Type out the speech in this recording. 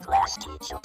Class teacher.